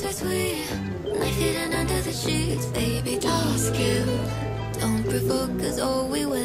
so sweet. Knife hidden under the sheets, baby, ask skin Don't provoke, us all we will